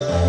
Oh.